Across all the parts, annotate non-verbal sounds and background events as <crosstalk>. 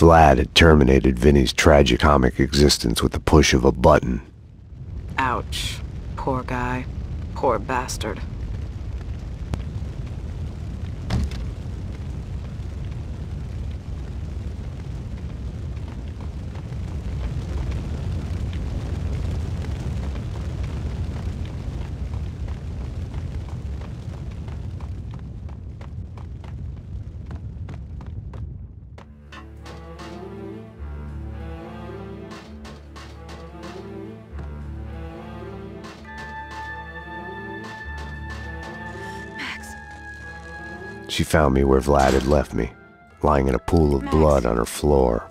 Vlad had terminated Vinnie's tragicomic existence with the push of a button. Ouch. Poor guy. Poor bastard. She found me where Vlad had left me, lying in a pool of blood on her floor.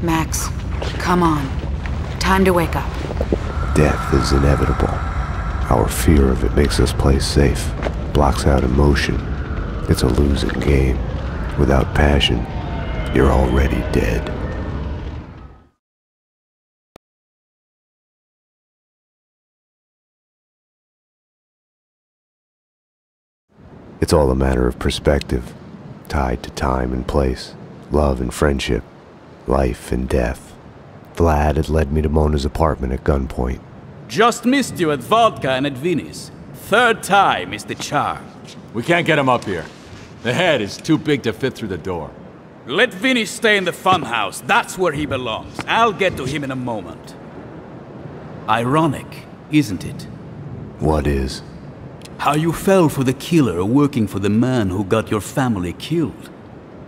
Max, come on. Time to wake up. Death is inevitable. Our fear of it makes us play safe, blocks out emotion. It's a losing game. Without passion, you're already dead. It's all a matter of perspective, tied to time and place, love and friendship, life and death. Vlad had led me to Mona's apartment at gunpoint. Just missed you at Vodka and at Vinnie's. Third time is the charm. We can't get him up here. The head is too big to fit through the door. Let Vinny stay in the funhouse. That's where he belongs. I'll get to him in a moment. Ironic, isn't it? What is? How you fell for the killer working for the man who got your family killed.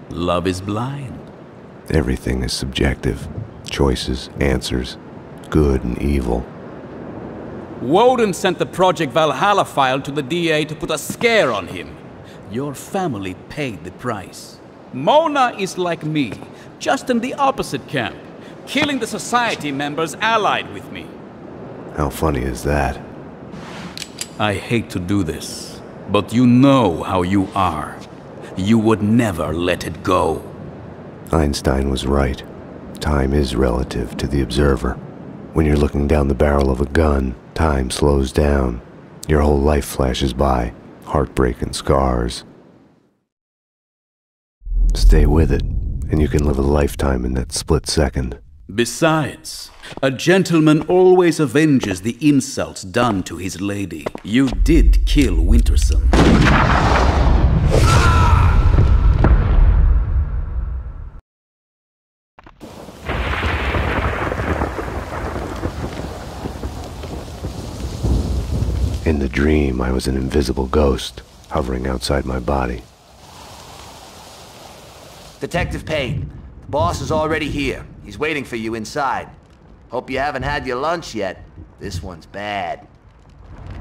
Love is blind. Everything is subjective. Choices, answers, good and evil. Woden sent the Project Valhalla file to the DA to put a scare on him. Your family paid the price. Mona is like me, just in the opposite camp, killing the society members allied with me. How funny is that? I hate to do this, but you know how you are. You would never let it go. Einstein was right. Time is relative to the observer. When you're looking down the barrel of a gun, time slows down. Your whole life flashes by, heartbreak and scars. Stay with it, and you can live a lifetime in that split second. Besides, a gentleman always avenges the insults done to his lady. You did kill Winterson. In the dream, I was an invisible ghost, hovering outside my body. Detective Payne, the boss is already here. He's waiting for you inside. Hope you haven't had your lunch yet. This one's bad.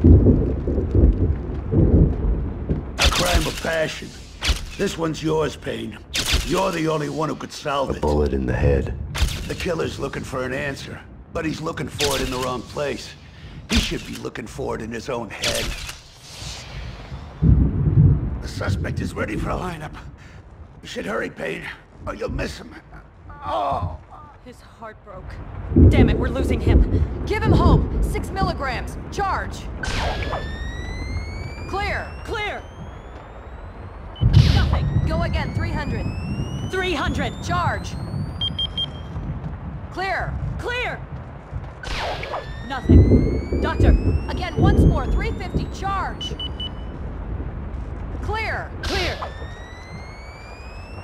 A crime of passion. This one's yours, Payne. You're the only one who could solve it. A it. bullet in the head. The killer's looking for an answer, but he's looking for it in the wrong place. He should be looking for it in his own head. The suspect is ready for a lineup. You should hurry, Payne, or you'll miss him. Oh! His heart broke. Damn it, we're losing him. Give him hope. Six milligrams. Charge. Clear. Clear. Nothing. Go again. 300. 300. Charge. Clear. Clear. Nothing. Doctor. Again, once more. 350. Charge. Clear. Clear.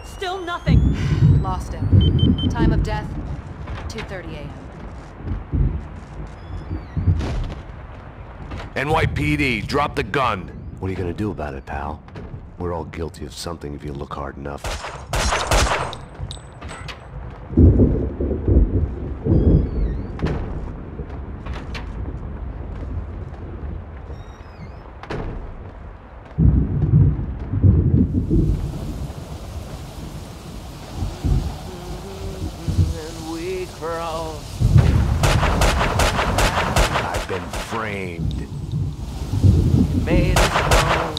Still nothing. Lost him. Time of death, 2.30 a.m. NYPD, drop the gun. What are you gonna do about it, pal? We're all guilty of something if you look hard enough. And framed. Made it home.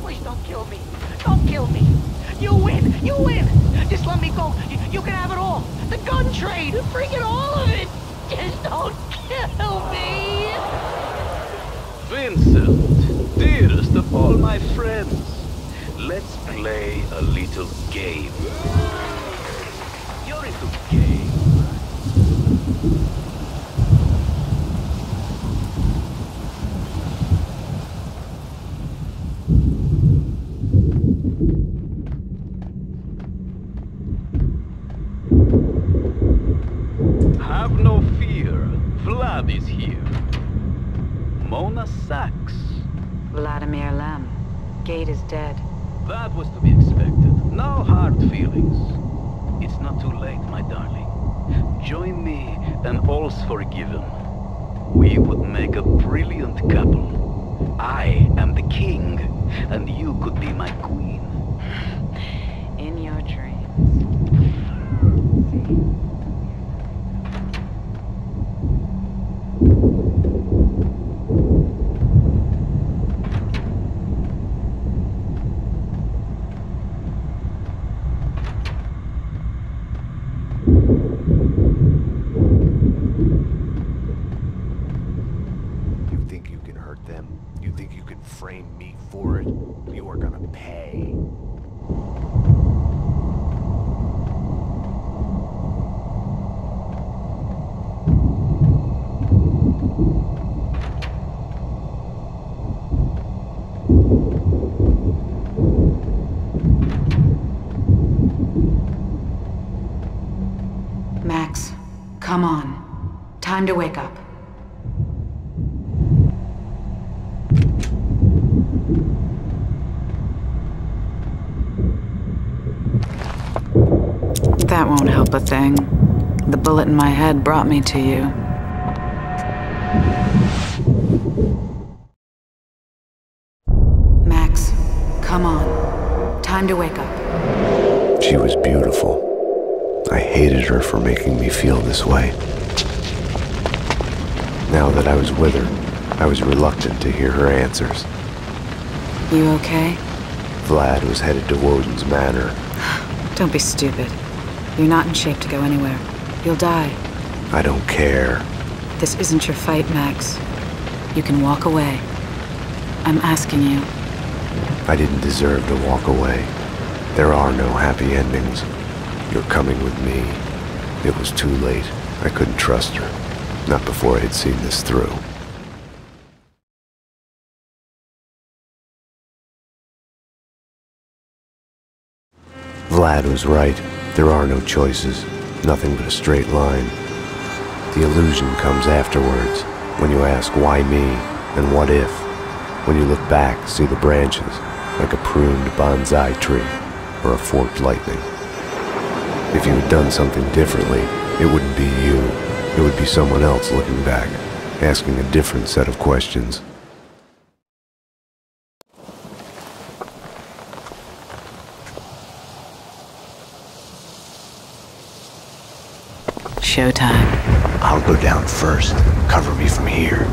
Please don't kill me. Don't kill me. You win. You win. Just let me go. You, you can have it all. The gun trade. Freaking all of it. Just don't kill me. Vincent, dearest of all my friends, let's play a little game. Vladimir Lem. Gate is dead. That was to be expected. No hard feelings. It's not too late, my darling. Join me and all's forgiven. We would make a brilliant couple. I am the king, and you could be my queen. <sighs> In your dreams. Hmm. You think you can hurt them? You think you can frame me for it? You are gonna pay. Max, come on. Time to wake up. That won't help a thing. The bullet in my head brought me to you. Max, come on. Time to wake up. She was beautiful. I hated her for making me feel this way. Now that I was with her, I was reluctant to hear her answers. You okay? Vlad was headed to Woden's manor. Don't be stupid. You're not in shape to go anywhere. You'll die. I don't care. This isn't your fight, Max. You can walk away. I'm asking you. I didn't deserve to walk away. There are no happy endings. You're coming with me. It was too late. I couldn't trust her. Not before I had seen this through. Vlad was right. There are no choices. Nothing but a straight line. The illusion comes afterwards, when you ask why me and what if. When you look back, see the branches, like a pruned bonsai tree or a forked lightning. If you had done something differently, it wouldn't be you. It would be someone else looking back, asking a different set of questions. Showtime. I'll go down first. Cover me from here.